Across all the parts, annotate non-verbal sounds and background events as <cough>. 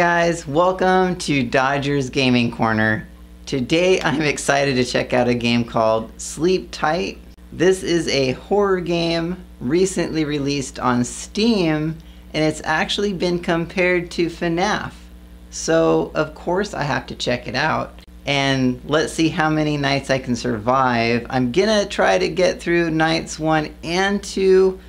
Guys, welcome to Dodgers Gaming Corner. Today I'm excited to check out a game called Sleep Tight. This is a horror game recently released on Steam and it's actually been compared to FNAF. So of course I have to check it out and let's see how many nights I can survive. I'm gonna try to get through nights one and two.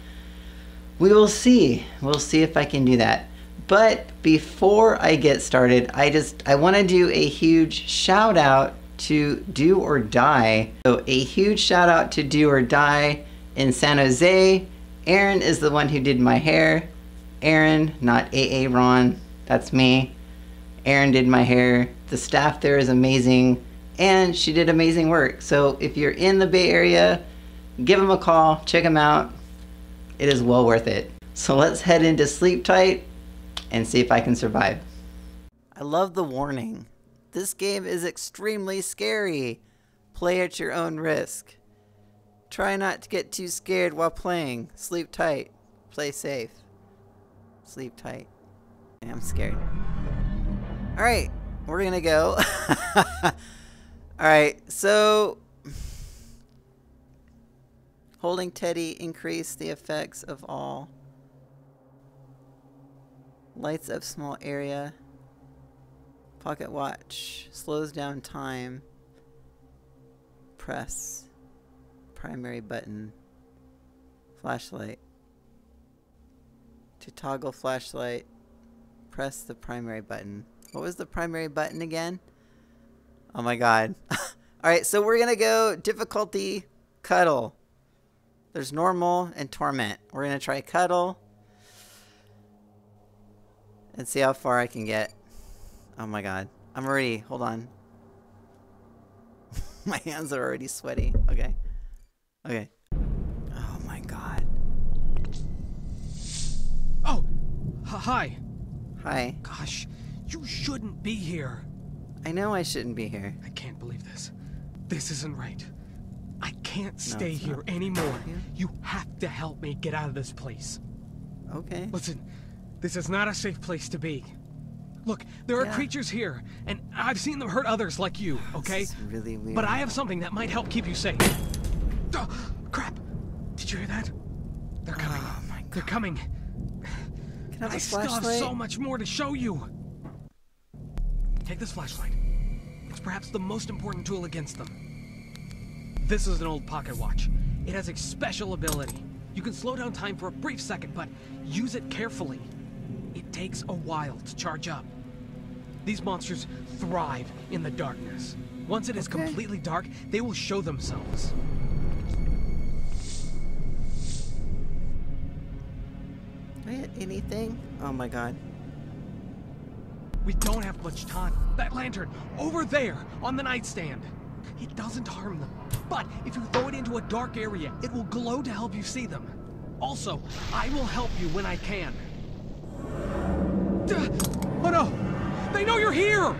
We will see. We'll see if I can do that. But before I get started, I just I want to do a huge shout out to Do or Die. So a huge shout out to Do or Die in San Jose. Aaron is the one who did my hair. Aaron, not AA Ron. That's me. Aaron did my hair. The staff there is amazing and she did amazing work. So if you're in the Bay Area, give them a call, check them out. It is well worth it. So let's head into Sleep Tight and see if I can survive. I love the warning. This game is extremely scary. Play at your own risk. Try not to get too scared while playing. Sleep tight. Play safe. Sleep tight. I'm scared. Alright, we're gonna go. <laughs> Alright, so... Holding Teddy increase the effects of all. Lights up small area. Pocket watch. Slows down time. Press. Primary button. Flashlight. To toggle flashlight, press the primary button. What was the primary button again? Oh my god. <laughs> Alright, so we're gonna go difficulty cuddle. There's normal and torment. We're gonna try cuddle and see how far I can get. Oh my god. I'm already, hold on. <laughs> my hands are already sweaty. Okay. Okay. Oh my god. Oh! Hi. Hi. Gosh, you shouldn't be here. I know I shouldn't be here. I can't believe this. This isn't right. I can't stay here not. anymore. You have to help me get out of this place. Okay. Listen, this is not a safe place to be. Look, there are Yeah. creatures here, and I've seen them hurt others like you, okay? Really weird. But I have something that might help keep you safe. <gasps> Oh, crap! Did you hear that? They're oh coming. Oh my They're coming. Can I have I still have so much more to show you. Take this flashlight. It's perhaps the most important tool against them. This is an old pocket watch. It has a special ability. You can slow down time for a brief second, but use it carefully. Takes a while to charge up. These monsters thrive in the darkness. Once it is Okay. completely dark, they will show themselves. Do I hit anything? Oh my god. We don't have much time. That lantern, over there, on the nightstand. It doesn't harm them. But if you throw it into a dark area, it will glow to help you see them. Also, I will help you when I can. Oh no! They know you're here!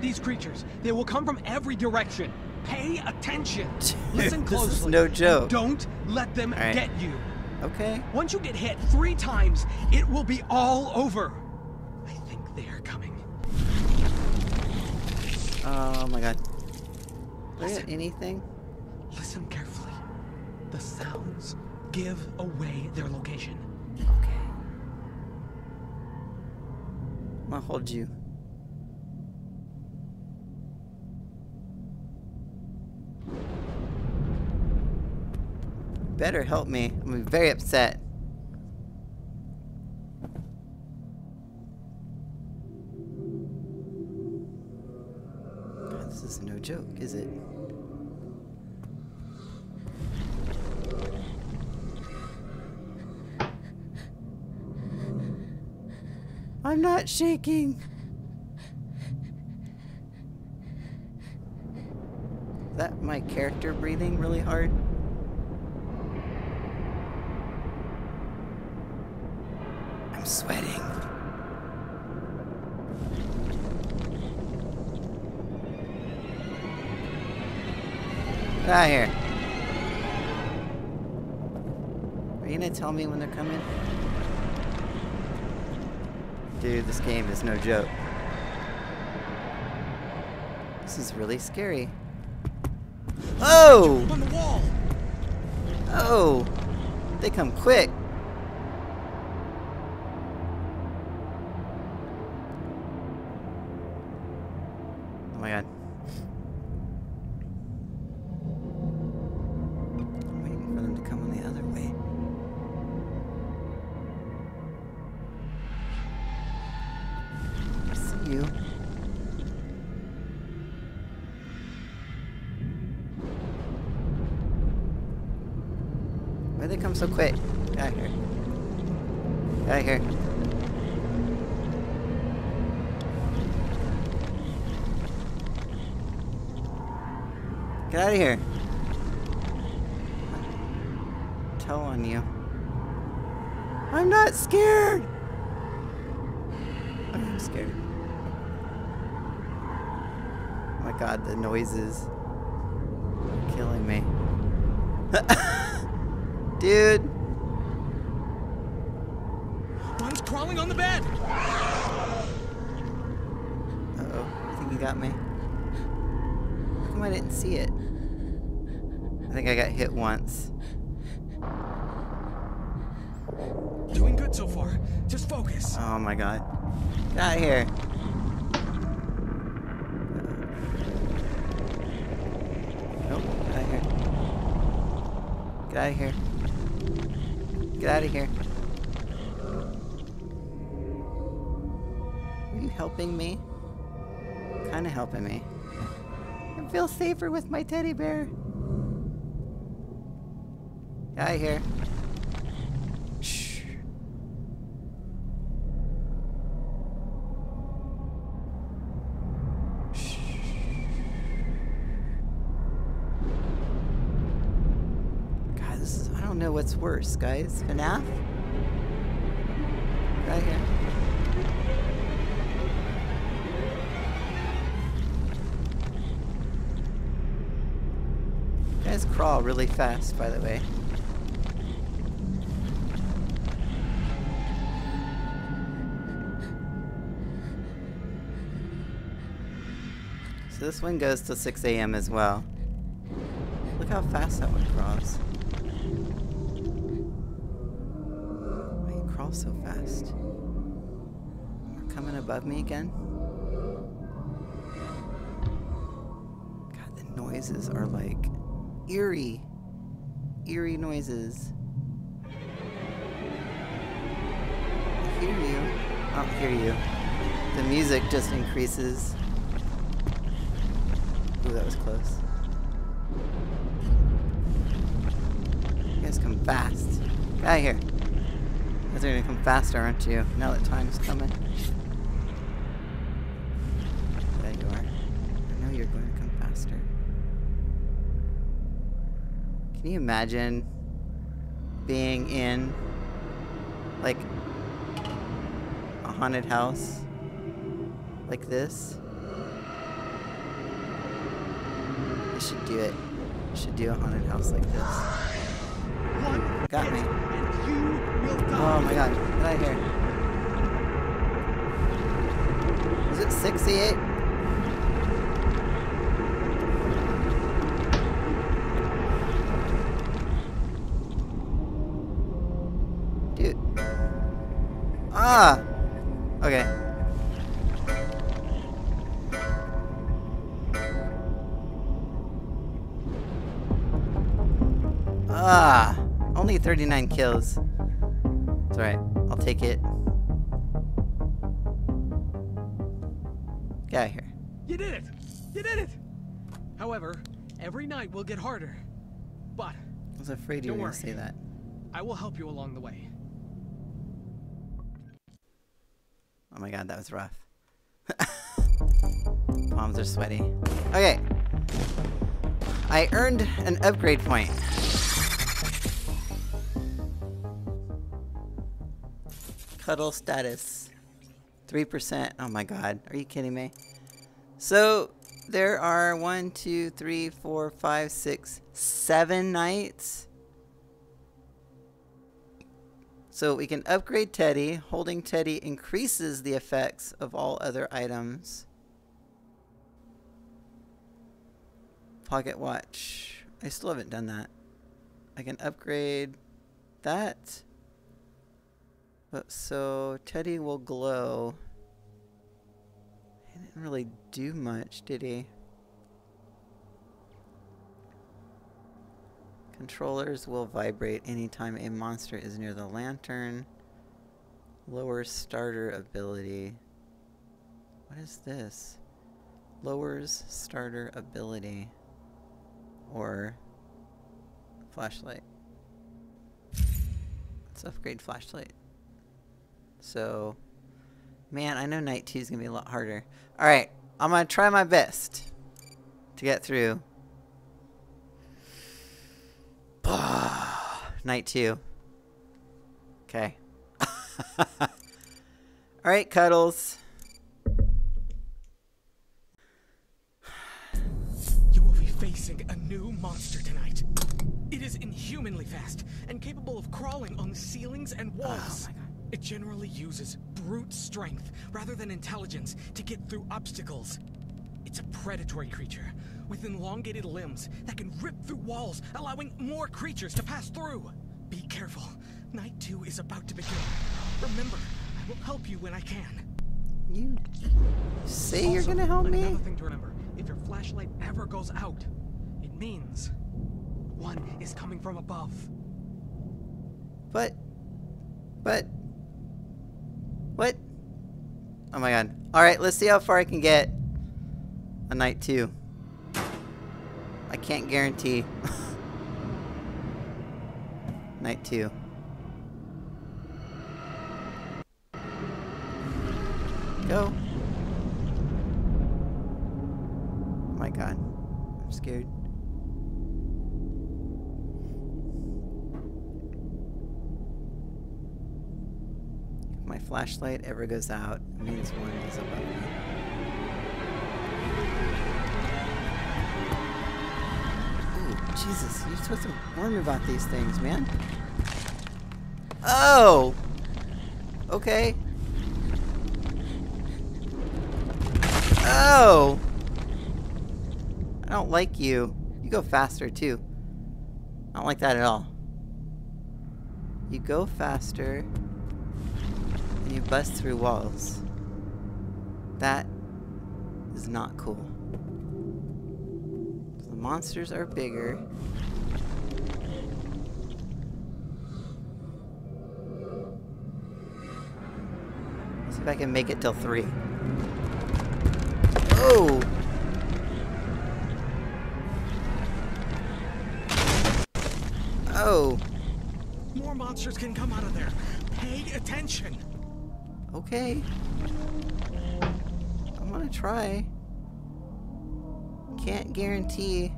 These creatures, they will come from every direction. Pay attention. <laughs> Listen closely. This is no joke. Don't let them right. get you. Okay. Once you get hit three times, it will be all over. I think they are coming. Oh my god. Listen. anything? Listen carefully. The sounds give away their location. Gonna hold you. Better help me. I'm very upset. God, this is no joke, is it? I'm not shaking. Is that my character breathing really hard? I'm sweating. Get out here. Are you gonna tell me when they're coming? Dude, this game is no joke. This is really scary. Oh! On the wall! Oh! They come quick. Why'd they come so quick? Get out of here. Get out of here. Get out of here. Tell on you. I'm not scared. I'm scared. Oh my god, the noises are killing me. <laughs> Dude. One's crawling on the bed! Uh-oh. I think he got me. How come I didn't see it? I think I got hit once. Doing good so far. Just focus. Oh my god. Get out of here. Nope. Get out of here. Get out of here. Get out of here. Are you helping me? Kinda helping me. I feel safer with my teddy bear. Get out of here. Shh. Shh. God, this is. I don't know what's worse, guys. FNAF? Right here. Guys crawl really fast, by the way. So this one goes till 6 a.m. as well. Look how fast that one crawls. So fast? Coming above me again? God, the noises are like eerie. Eerie noises. I hear you. I don't hear you. The music just increases. Ooh, that was close. You guys come fast. Get out of here. Guys are gonna come faster, aren't you? Now that time's coming. There you are. I know you're going to come faster. Can you imagine being in like a haunted house like this? I should do it. I should do a haunted house like this. Got me. hit, and you will die. Oh my god, get out of here. Is it 68? Dude. Ah! Okay. Ah! Only 39 kills. It's alright. I'll take it. Get out of here. You did it! You did it! However, every night will get harder. But I was afraid you were gonna say that. I will help you along the way. Oh my god, that was rough. <laughs> Palms are sweaty. Okay. I earned an upgrade point. Cuddle status. 3%. Oh my god. Are you kidding me? So, there are one, two, three, four, five, six, seven nights. So we can upgrade Teddy. Holding Teddy increases the effects of all other items. Pocket watch. I still haven't done that. I can upgrade that. So Teddy will glow. He didn't really do much, did he? Controllers will vibrate anytime a monster is near the lantern. Lowers starter ability. What is this? Lowers starter ability. Or flashlight. Let's upgrade flashlight. So, man, I know night two is going to be a lot harder. Alright, I'm going to try my best to get through <sighs> Night two. Okay. <laughs> Alright, Cuddles. You will be facing a new monster tonight. It is inhumanly fast and capable of crawling on ceilings and walls. Oh it generally uses brute strength rather than intelligence to get through obstacles. It's a predatory creature with elongated limbs that can rip through walls, allowing more creatures to pass through. Be careful. Night two is about to begin. Remember, I will help you when I can. You say you're gonna help me? Another thing to remember: if your flashlight ever goes out, it means one is coming from above. But, but, what? Oh my god. Alright, let's see how far I can get on night two. I can't guarantee. <laughs> night two. Go. Oh my god. I'm scared. My flashlight ever goes out, means one is above me. Jesus, you're supposed to warn me about these things, man. Oh! Okay. Oh! I don't like you. You go faster, too. I don't like that at all. You go faster, you bust through walls. That is not cool. The monsters are bigger. See if I can make it till three. Oh! Oh! More monsters can come out of there. Pay attention. Okay. I'm gonna try. Can't guarantee.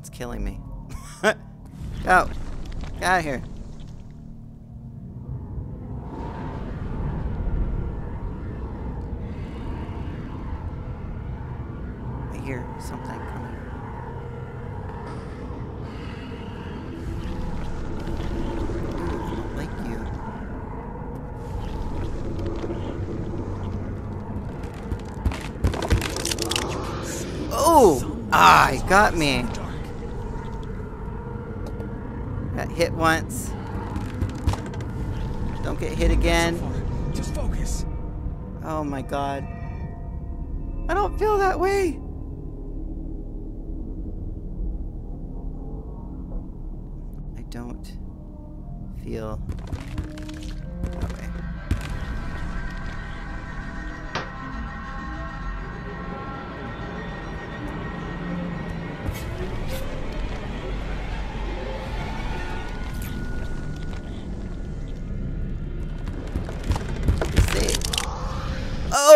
It's killing me. <laughs> Go. Get out of here. I hear something coming. Ooh, I don't like you. Oh! Ah, he got me. Got hit once. Don't get hit again. Just focus. Oh my god. I don't feel that way. I don't feel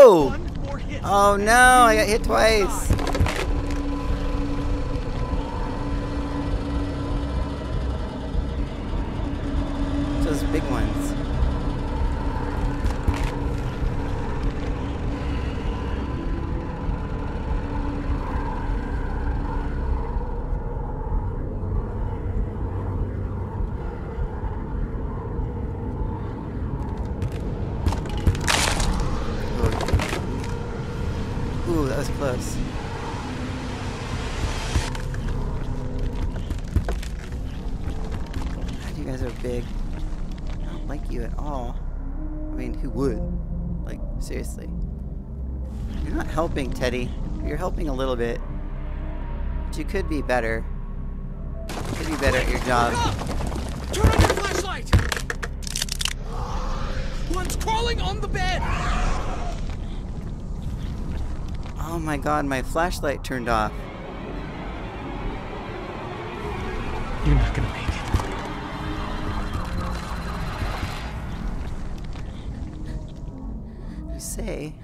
Oh! One more hit. Oh no, I got hit twice. Was close. God, you guys are big. I don't like you at all. I mean, who would? Like, seriously. You're not helping, Teddy. You're helping a little bit. But you could be better. You could be better at your job. Turn on your flashlight! One's crawling on the bed! Oh my god, my flashlight turned off. You're not gonna make it. You say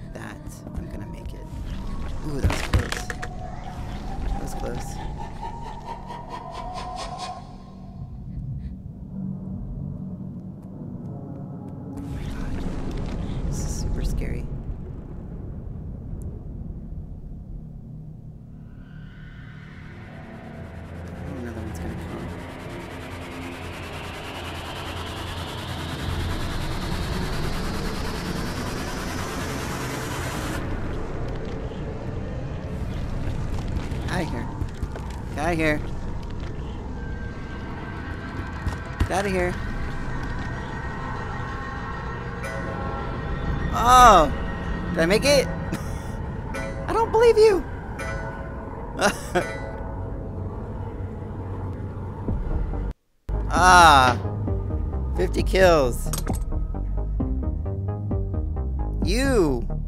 out of here. Get out of here. Oh! Did I make it? <laughs> I don't believe you! <laughs> ah! 50 kills. You! You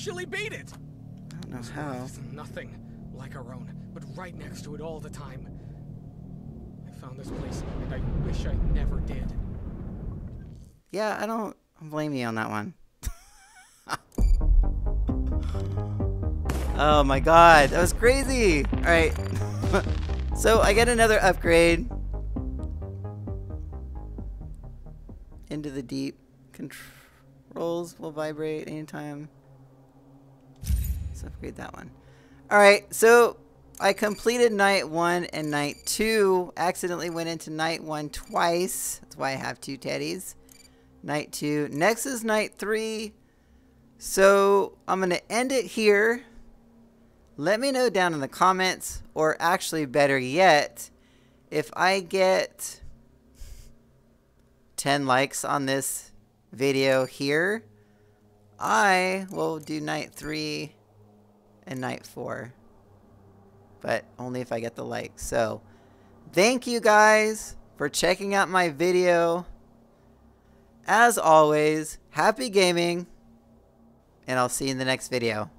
actually beat it. I don't know how. There's nothing like our own, but right next to it all the time. I found this place, and I wish I never did. Yeah, I don't blame you on that one. <laughs> oh my god, that was crazy! Alright. <laughs> so I get another upgrade. Into the deep. Controls will vibrate anytime. Let's upgrade that one. Alright, so I completed night one and night two. Accidentally went into night one twice. That's why I have two teddies night two. Next is night three. So I'm going to end it here. Let me know down in the comments, or actually better yet, if I get 10 likes on this video here, I will do night three and night four. But only if I get the like. So thank you guys for checking out my video. As always, happy gaming, and I'll see you in the next video.